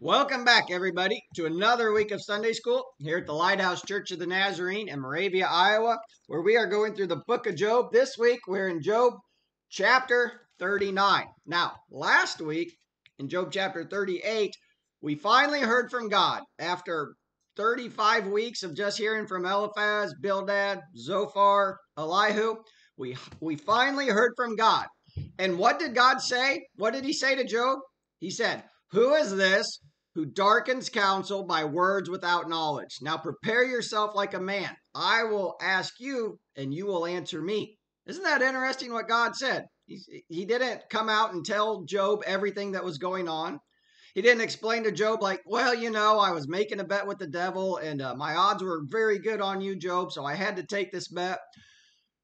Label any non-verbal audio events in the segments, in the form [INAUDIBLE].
Welcome back, everybody, to another week of Sunday School here at the Lighthouse Church of the Nazarene in Moravia, Iowa, where we are going through the book of Job. This week, we're in Job chapter 39. Now, last week, in Job chapter 38, we finally heard from God after 35 weeks of just hearing from Eliphaz, Bildad, Zophar, Elihu. We, we finally heard from God. And what did God say? What did he say to Job? He said, Who is this who darkens counsel by words without knowledge? Now prepare yourself like a man. I will ask you, and you will answer me. Isn't that interesting what God said? He, he didn't come out and tell Job everything that was going on. He didn't explain to Job, like, well, you know, I was making a bet with the devil and uh, my odds were very good on you, Job, so I had to take this bet.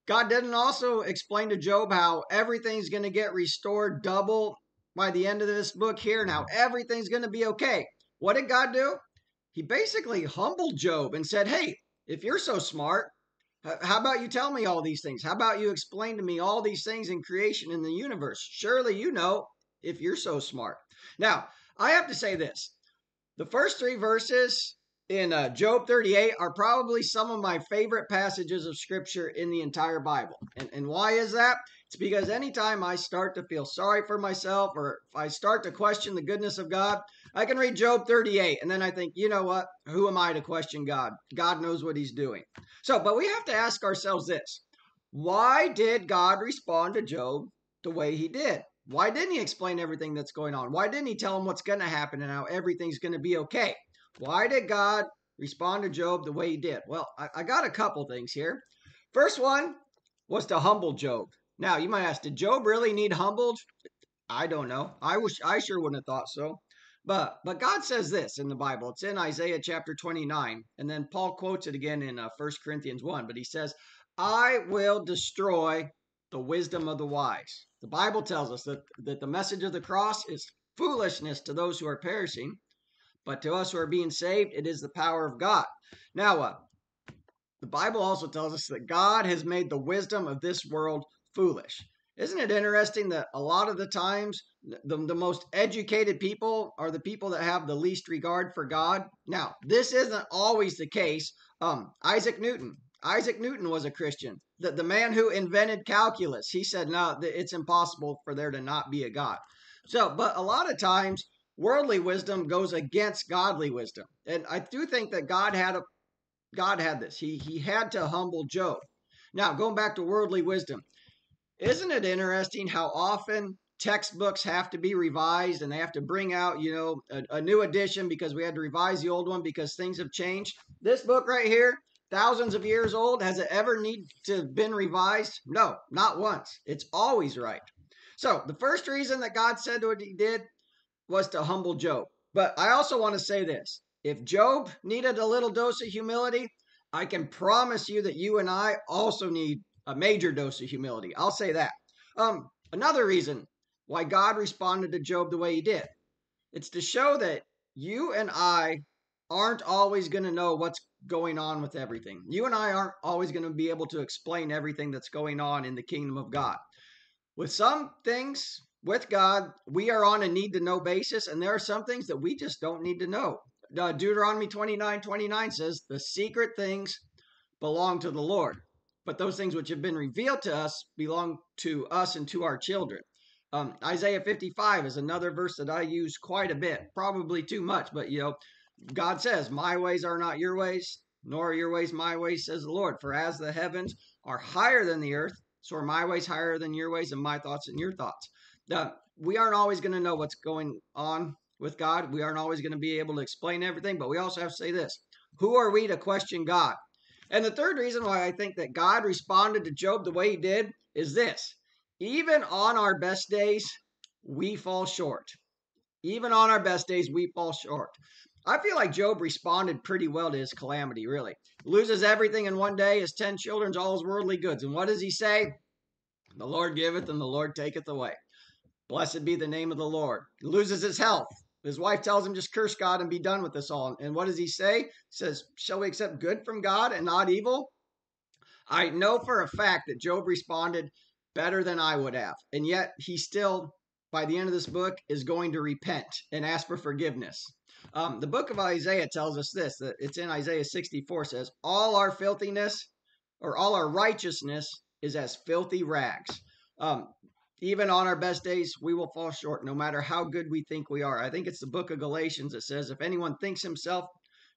God didn't also explain to Job how everything's going to get restored double by the end of this book here. Now, mm-hmm. everything's going to be okay. What did God do? He basically humbled Job and said, Hey, if you're so smart, how about you tell me all these things? How about you explain to me all these things in creation in the universe? Surely you know if you're so smart. Now, I have to say this the first three verses in uh, Job 38 are probably some of my favorite passages of scripture in the entire Bible. And, and why is that? It's because anytime I start to feel sorry for myself or if I start to question the goodness of God, I can read Job 38 and then I think, you know what? Who am I to question God? God knows what he's doing. So, but we have to ask ourselves this why did God respond to Job the way he did? Why didn't he explain everything that's going on? Why didn't he tell him what's going to happen and how everything's going to be okay? Why did God respond to Job the way he did? Well, I, I got a couple things here. First one was to humble Job. Now, you might ask, did Job really need humbled? I don't know. I wish I sure wouldn't have thought so. But but God says this in the Bible. It's in Isaiah chapter 29, and then Paul quotes it again in uh, 1 Corinthians 1. But he says, "I will destroy the wisdom of the wise." The Bible tells us that that the message of the cross is foolishness to those who are perishing, but to us who are being saved, it is the power of God. Now, uh, the Bible also tells us that God has made the wisdom of this world foolish. Isn't it interesting that a lot of the times the, the most educated people are the people that have the least regard for God? Now, this isn't always the case. Um, Isaac Newton. Isaac Newton was a Christian. The, the man who invented calculus, he said, no, it's impossible for there to not be a God. So, but a lot of times worldly wisdom goes against godly wisdom. And I do think that God had a God had this. He he had to humble Job. Now, going back to worldly wisdom. Isn't it interesting how often textbooks have to be revised and they have to bring out, you know, a, a new edition because we had to revise the old one because things have changed? This book right here, thousands of years old, has it ever need to have been revised? No, not once. It's always right. So, the first reason that God said what he did was to humble Job. But I also want to say this if Job needed a little dose of humility, I can promise you that you and I also need a major dose of humility. I'll say that. Um, another reason why God responded to Job the way he did it's to show that you and I aren't always going to know what's going on with everything. You and I aren't always going to be able to explain everything that's going on in the kingdom of God. With some things, with God, we are on a need to know basis, and there are some things that we just don't need to know. Uh, Deuteronomy 29 29 says, The secret things belong to the Lord, but those things which have been revealed to us belong to us and to our children. Um, Isaiah 55 is another verse that I use quite a bit, probably too much, but you know, God says, My ways are not your ways, nor are your ways my ways, says the Lord. For as the heavens are higher than the earth, so are my ways higher than your ways, and my thoughts than your thoughts. Uh, we aren't always going to know what's going on with God. We aren't always going to be able to explain everything, but we also have to say this Who are we to question God? And the third reason why I think that God responded to Job the way he did is this even on our best days, we fall short. Even on our best days, we fall short. I feel like Job responded pretty well to his calamity, really. Loses everything in one day, his 10 children's, all his worldly goods. And what does he say? The Lord giveth and the Lord taketh away. Blessed be the name of the Lord. He loses his health. His wife tells him, just curse God and be done with this all. And what does he say? He says, Shall we accept good from God and not evil? I know for a fact that Job responded better than I would have. And yet he still by the end of this book is going to repent and ask for forgiveness. Um, the book of Isaiah tells us this that it's in Isaiah 64 says, All our filthiness or all our righteousness is as filthy rags. Um, even on our best days, we will fall short no matter how good we think we are. I think it's the book of Galatians that says, If anyone thinks himself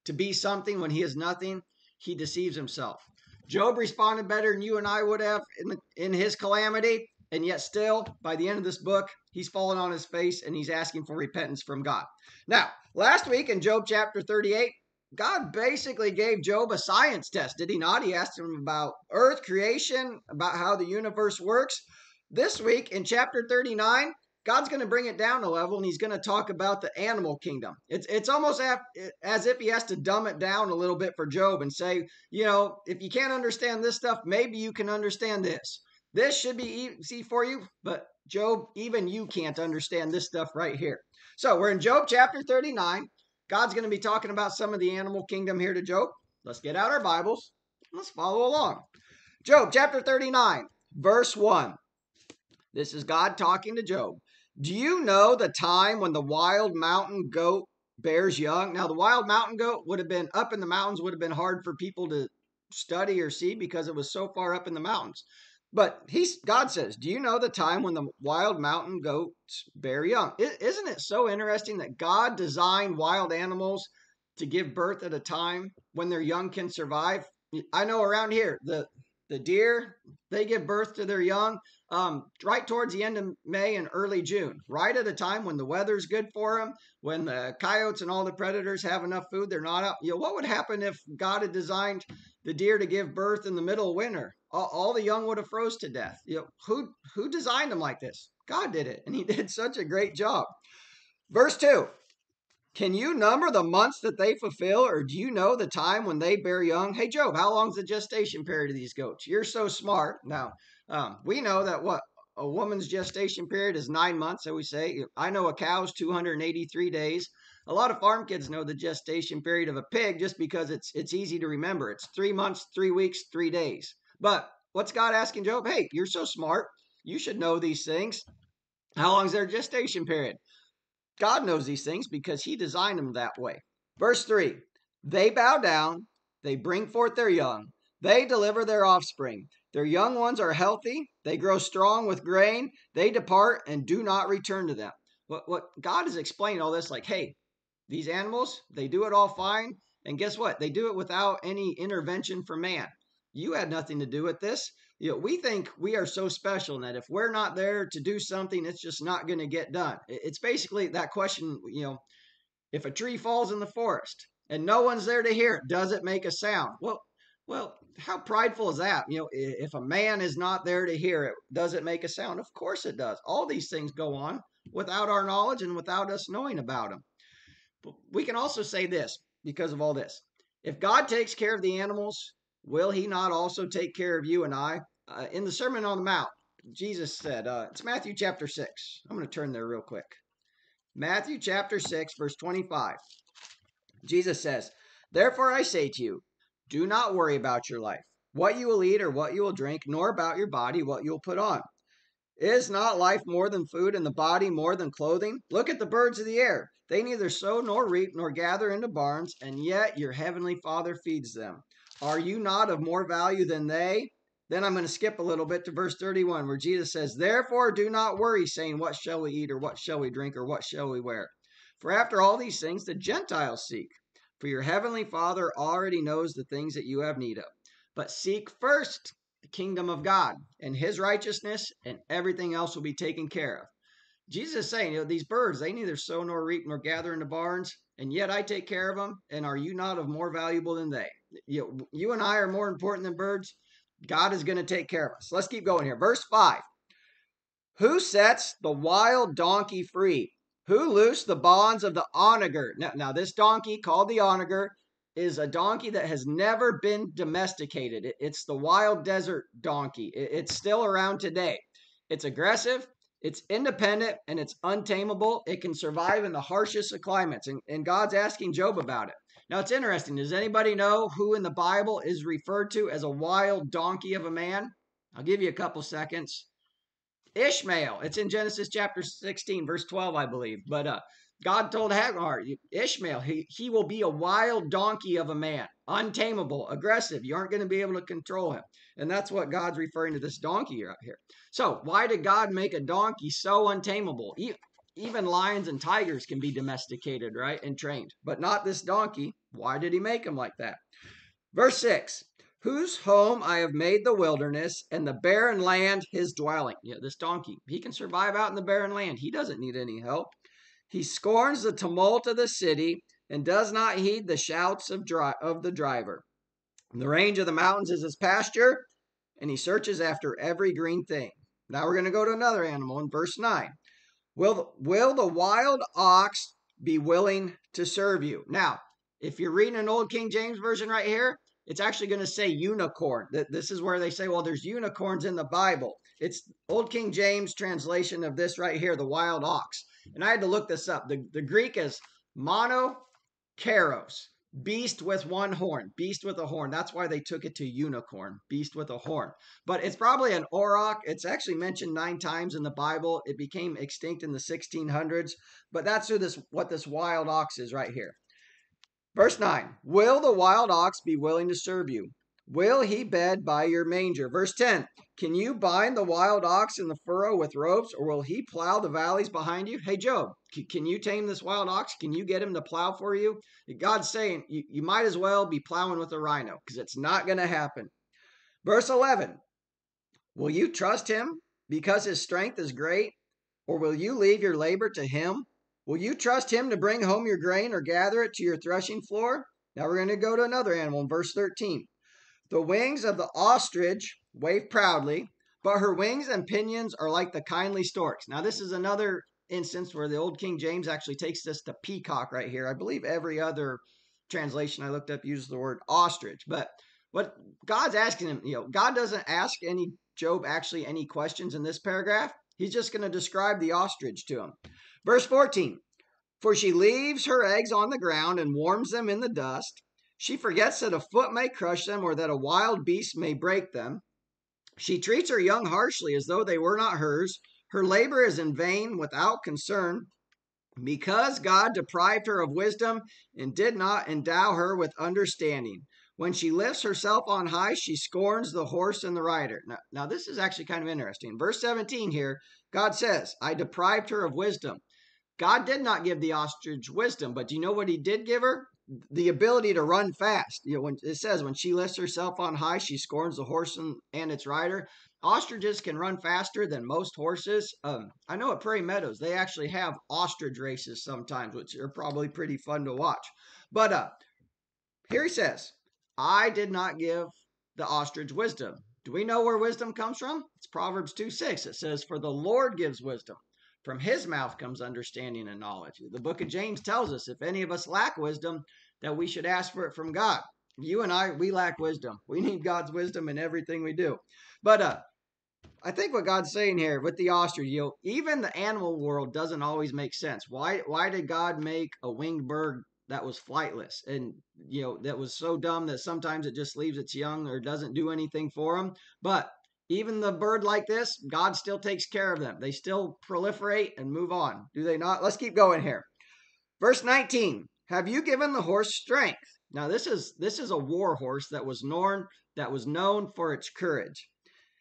to be something when he is nothing, he deceives himself. Job responded better than you and I would have in, the, in his calamity. And yet, still, by the end of this book, he's fallen on his face and he's asking for repentance from God. Now, last week in Job chapter 38, God basically gave Job a science test, did he not? He asked him about earth creation, about how the universe works. This week in chapter 39, God's going to bring it down a level and he's going to talk about the animal kingdom. It's it's almost as if he has to dumb it down a little bit for Job and say, you know, if you can't understand this stuff, maybe you can understand this. This should be easy for you, but Job, even you can't understand this stuff right here. So we're in Job chapter 39. God's going to be talking about some of the animal kingdom here to Job. Let's get out our Bibles. Let's follow along. Job chapter 39, verse 1. This is God talking to Job. Do you know the time when the wild mountain goat bears young? Now, the wild mountain goat would have been up in the mountains, would have been hard for people to study or see because it was so far up in the mountains. But he's God says, "Do you know the time when the wild mountain goats bear young?" Isn't it so interesting that God designed wild animals to give birth at a time when their young can survive? I know around here the the deer they give birth to their young um, right towards the end of May and early June, right at a time when the weather's good for them, when the coyotes and all the predators have enough food, they're not up. You know, what would happen if God had designed the deer to give birth in the middle of winter? All, all the young would have froze to death. You know, who who designed them like this? God did it, and He [LAUGHS] did such a great job. Verse two. Can you number the months that they fulfill, or do you know the time when they bear young? Hey, Job, how long's the gestation period of these goats? You're so smart. Now, um, we know that what a woman's gestation period is nine months, so we say. I know a cow's 283 days. A lot of farm kids know the gestation period of a pig just because it's it's easy to remember. It's three months, three weeks, three days. But what's God asking Job? Hey, you're so smart. You should know these things. How long is their gestation period? God knows these things because he designed them that way. Verse 3 They bow down, they bring forth their young, they deliver their offspring. Their young ones are healthy. They grow strong with grain. They depart and do not return to them. What, what God is explaining all this like, hey, these animals, they do it all fine. And guess what? They do it without any intervention from man. You had nothing to do with this. You know, we think we are so special that if we're not there to do something, it's just not going to get done. It's basically that question, you know, if a tree falls in the forest and no one's there to hear it, does it make a sound? Well, well, how prideful is that? You know, if a man is not there to hear it, does it make a sound? Of course it does. All these things go on without our knowledge and without us knowing about them. But we can also say this because of all this. If God takes care of the animals, will he not also take care of you and I? Uh, in the Sermon on the Mount, Jesus said, uh, it's Matthew chapter 6. I'm going to turn there real quick. Matthew chapter 6, verse 25. Jesus says, Therefore I say to you, do not worry about your life, what you will eat or what you will drink, nor about your body, what you will put on. Is not life more than food, and the body more than clothing? Look at the birds of the air. They neither sow nor reap nor gather into barns, and yet your heavenly Father feeds them. Are you not of more value than they? Then I'm going to skip a little bit to verse 31, where Jesus says, Therefore do not worry, saying, What shall we eat, or what shall we drink, or what shall we wear? For after all these things the Gentiles seek. For your heavenly Father already knows the things that you have need of. But seek first the kingdom of God and his righteousness, and everything else will be taken care of. Jesus is saying, you know, these birds, they neither sow nor reap nor gather into barns, and yet I take care of them. And are you not of more valuable than they? You, you and I are more important than birds. God is going to take care of us. Let's keep going here. Verse 5 Who sets the wild donkey free? Who loosed the bonds of the onager? Now, now, this donkey called the onager is a donkey that has never been domesticated. It, it's the wild desert donkey. It, it's still around today. It's aggressive, it's independent, and it's untamable. It can survive in the harshest of climates. And, and God's asking Job about it. Now, it's interesting. Does anybody know who in the Bible is referred to as a wild donkey of a man? I'll give you a couple seconds. Ishmael. It's in Genesis chapter 16, verse 12, I believe. But uh, God told Hagar, Ishmael, he, he will be a wild donkey of a man, untamable, aggressive. You aren't going to be able to control him. And that's what God's referring to this donkey right here. So, why did God make a donkey so untamable? Even lions and tigers can be domesticated, right? And trained, but not this donkey. Why did he make him like that? Verse 6 Whose home I have made the wilderness, and the barren land his dwelling. Yeah, this donkey, he can survive out in the barren land. He doesn't need any help. He scorns the tumult of the city and does not heed the shouts of, dri- of the driver. The range of the mountains is his pasture, and he searches after every green thing. Now we're going to go to another animal in verse 9. Will, will the wild ox be willing to serve you? Now, if you're reading an old King James Version right here, it's actually going to say unicorn. This is where they say, well, there's unicorns in the Bible. It's Old King James translation of this right here, the wild ox. And I had to look this up. The, the Greek is mono karos, beast with one horn, beast with a horn. That's why they took it to unicorn, beast with a horn. But it's probably an auroch. It's actually mentioned nine times in the Bible. It became extinct in the 1600s. But that's who this what this wild ox is right here. Verse 9 Will the wild ox be willing to serve you? Will he bed by your manger? Verse 10 Can you bind the wild ox in the furrow with ropes, or will he plow the valleys behind you? Hey, Job, can you tame this wild ox? Can you get him to plow for you? God's saying you, you might as well be plowing with a rhino because it's not going to happen. Verse 11 Will you trust him because his strength is great, or will you leave your labor to him? Will you trust him to bring home your grain or gather it to your threshing floor? Now we're going to go to another animal in verse 13. The wings of the ostrich wave proudly, but her wings and pinions are like the kindly storks. Now, this is another instance where the old King James actually takes this to peacock right here. I believe every other translation I looked up uses the word ostrich. But what God's asking him, you know, God doesn't ask any Job actually any questions in this paragraph. He's just going to describe the ostrich to him. Verse 14 For she leaves her eggs on the ground and warms them in the dust. She forgets that a foot may crush them or that a wild beast may break them. She treats her young harshly as though they were not hers. Her labor is in vain without concern. Because God deprived her of wisdom and did not endow her with understanding. When she lifts herself on high, she scorns the horse and the rider. Now, now, this is actually kind of interesting. Verse 17 here, God says, I deprived her of wisdom. God did not give the ostrich wisdom, but do you know what he did give her? The ability to run fast. You know, when it says when she lifts herself on high, she scorns the horse and, and its rider. Ostriches can run faster than most horses. Um, I know at Prairie Meadows they actually have ostrich races sometimes, which are probably pretty fun to watch. But uh, here he says, "I did not give the ostrich wisdom." Do we know where wisdom comes from? It's Proverbs 2 6. It says, For the Lord gives wisdom. From his mouth comes understanding and knowledge. The book of James tells us if any of us lack wisdom, that we should ask for it from God. You and I, we lack wisdom. We need God's wisdom in everything we do. But uh, I think what God's saying here with the ostrich, you know, even the animal world doesn't always make sense. Why why did God make a winged bird that was flightless and you know that was so dumb that sometimes it just leaves its young or doesn't do anything for them? But even the bird like this, God still takes care of them. They still proliferate and move on. Do they not? Let's keep going here. Verse 19. Have you given the horse strength? Now this is this is a war horse that was known that was known for its courage.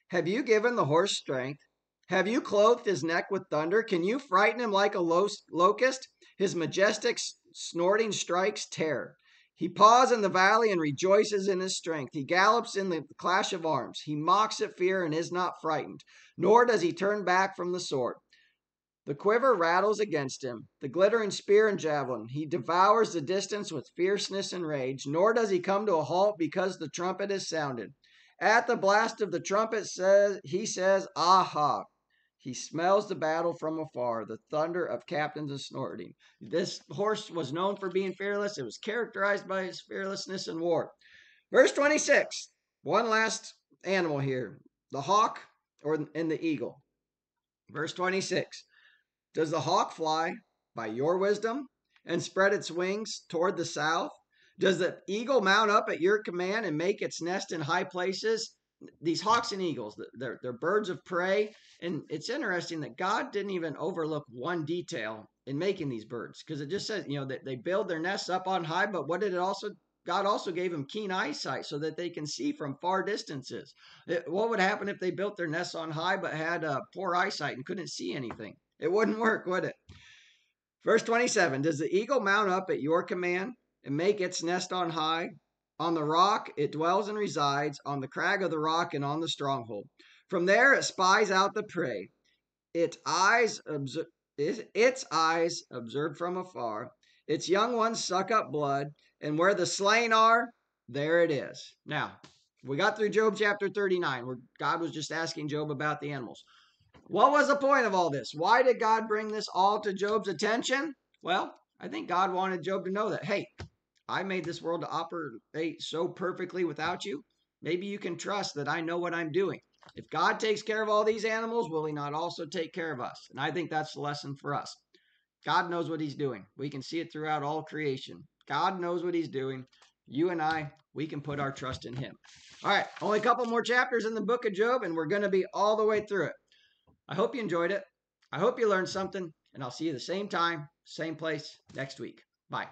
Have you given the horse strength? Have you clothed his neck with thunder? Can you frighten him like a locust? His majestic snorting strikes terror. He paws in the valley and rejoices in his strength. He gallops in the clash of arms. He mocks at fear and is not frightened, nor does he turn back from the sword. The quiver rattles against him, the glittering spear and javelin. He devours the distance with fierceness and rage, nor does he come to a halt because the trumpet is sounded. At the blast of the trumpet says he says, Aha! He smells the battle from afar, the thunder of captains and snorting. This horse was known for being fearless. It was characterized by his fearlessness in war. Verse 26, one last animal here the hawk or and the eagle. Verse 26 Does the hawk fly by your wisdom and spread its wings toward the south? Does the eagle mount up at your command and make its nest in high places? These hawks and eagles, they're, they're birds of prey. And it's interesting that God didn't even overlook one detail in making these birds because it just says, you know, that they build their nests up on high. But what did it also God also gave them keen eyesight so that they can see from far distances. what would happen if they built their nests on high but had uh, poor eyesight and couldn't see anything? It wouldn't work, would it? Verse 27 Does the eagle mount up at your command and make its nest on high? On the rock it dwells and resides, on the crag of the rock and on the stronghold. From there it spies out the prey. Its eyes observe, its eyes observe from afar. Its young ones suck up blood, and where the slain are, there it is. Now, we got through Job chapter 39, where God was just asking Job about the animals. What was the point of all this? Why did God bring this all to Job's attention? Well, I think God wanted Job to know that, hey, I made this world to operate so perfectly without you. Maybe you can trust that I know what I'm doing. If God takes care of all these animals, will he not also take care of us? And I think that's the lesson for us. God knows what he's doing. We can see it throughout all creation. God knows what he's doing. You and I, we can put our trust in him. All right, only a couple more chapters in the book of Job, and we're going to be all the way through it. I hope you enjoyed it. I hope you learned something, and I'll see you the same time, same place next week. Bye.